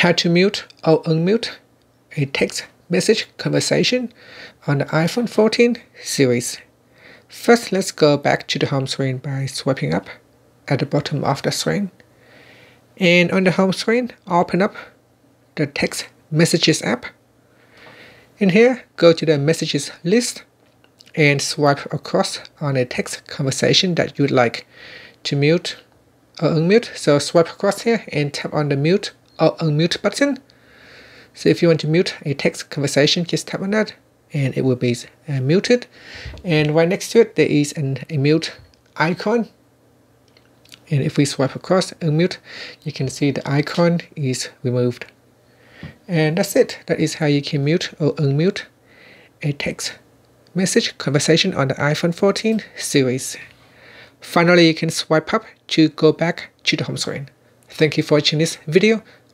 how to mute or unmute a text message conversation on the iPhone 14 series. First, let's go back to the home screen by swiping up at the bottom of the screen. And on the home screen, open up the text messages app. In here, go to the messages list and swipe across on a text conversation that you'd like to mute or unmute. So swipe across here and tap on the mute or unmute button. So if you want to mute a text conversation, just tap on that and it will be uh, muted. And right next to it, there is an, a mute icon. And if we swipe across unmute, you can see the icon is removed. And that's it. That is how you can mute or unmute a text message conversation on the iPhone 14 series. Finally, you can swipe up to go back to the home screen. Thank you for watching this video.